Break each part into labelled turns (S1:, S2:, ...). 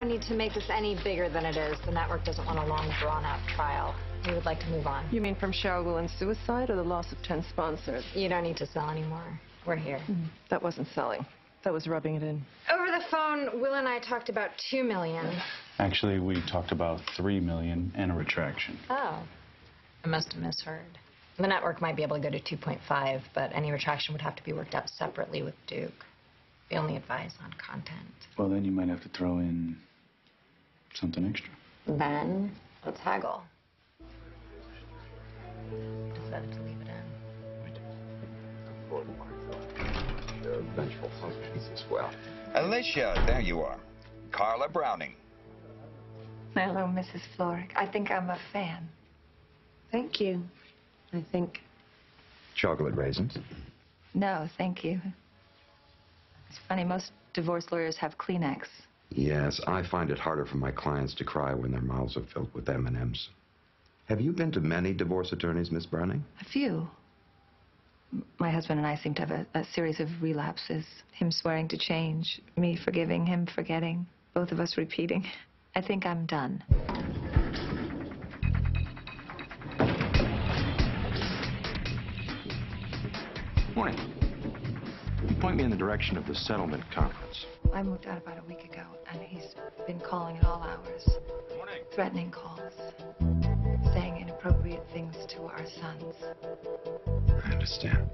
S1: don't need to make this any bigger than it is. The network doesn't want a long, drawn-out trial. We would like to move on.
S2: You mean from Cheryl Willen's suicide or the loss of 10 sponsors?
S1: You don't need to sell anymore. We're here. Mm-hmm.
S2: That wasn't selling. That was rubbing it in.
S1: Over the phone, Will and I talked about two million.
S3: Actually, we talked about three million and a retraction.
S1: Oh. I must have misheard. The network might be able to go to 2.5, but any retraction would have to be worked out separately with Duke. We only advise on content.
S3: Well, then you might have to throw in something extra.
S1: Then, let's haggle. Decided to leave it in.
S4: vengeful son of a piece as well.
S5: Alicia, there you are. Carla Browning.
S6: Hello, Mrs. Florrick. I think I'm a fan.
S2: Thank you. I think.
S4: Chocolate raisins.
S6: No, thank you. It's funny, most divorce lawyers have Kleenex.
S4: Yes, I find it harder for my clients to cry when their mouths are filled with M&Ms. Have you been to many divorce attorneys, Miss Browning?
S6: A few. My husband and I seem to have a, a series of relapses. Him swearing to change, me forgiving, him forgetting, both of us repeating. I think I'm done.
S7: Morning. Point me in the direction of the settlement conference.
S6: I moved out about a week ago, and he's been calling at all hours. Threatening calls. Saying inappropriate things to our sons.
S4: I understand.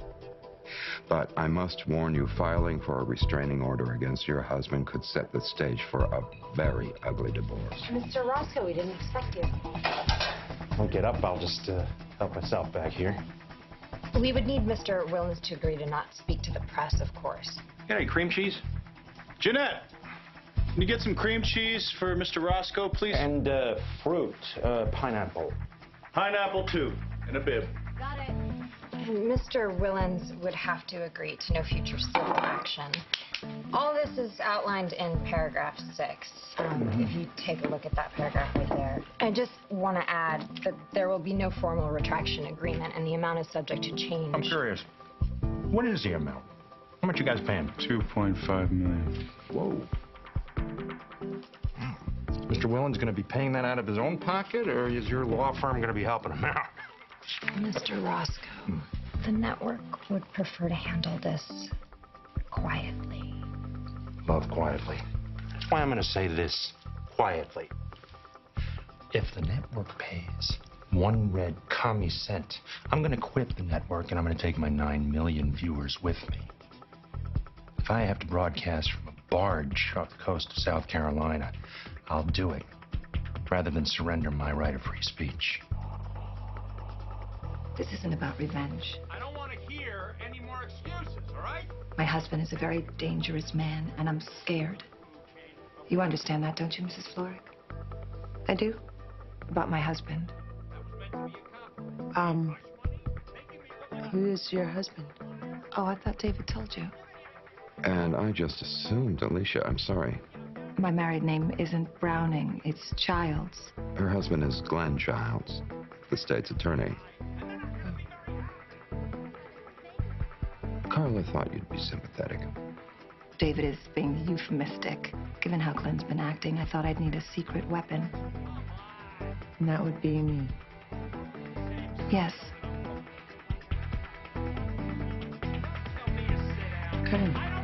S4: But I must warn you, filing for a restraining order against your husband could set the stage for a very ugly divorce.
S1: Mr. Roscoe, we didn't expect you.
S7: I'll get up. I'll just uh, help myself back here.
S1: We would need Mr. Willens to agree to not speak to the press, of course.
S7: Got any cream cheese?
S3: Jeanette, can you get some cream cheese for Mr. Roscoe, please?
S7: And uh, fruit, uh, pineapple.
S3: pineapple, too, in a bib. Got it.
S1: Mr. Willens would have to agree to no future civil action. All this is outlined in paragraph six. Um, If you take a look at that paragraph right there. I just want to add that there will be no formal retraction agreement, and the amount is subject to change.
S7: I'm curious. What is the amount? How much you guys paying?
S3: 2.5 million.
S7: Whoa. Hmm. Mr. Willen's going to be paying that out of his own pocket, or is your law firm going to be helping him out?
S1: Mr. Roscoe, hmm. the network would prefer to handle this quietly.
S7: Love quietly. That's why I'm going to say this quietly. If the network pays one red commie cent, I'm going to quit the network and I'm going to take my nine million viewers with me. If I have to broadcast from a barge off the coast of South Carolina, I'll do it rather than surrender my right of free speech.
S6: This isn't about revenge.
S7: I don't want to hear any more excuses, all right?
S6: My husband is a very dangerous man, and I'm scared. You understand that, don't you, Mrs. Florrick? I do. About my husband.
S2: Um. Who is your husband?
S6: Oh, I thought David told you.
S4: And I just assumed, Alicia, I'm sorry.
S6: My married name isn't Browning, it's Childs.
S4: Her husband is Glenn Childs, the state's attorney. Carla thought you'd be sympathetic.
S6: David is being euphemistic. Given how Glenn's been acting, I thought I'd need a secret weapon.
S2: And that would be me.
S6: Yes.
S2: Come on.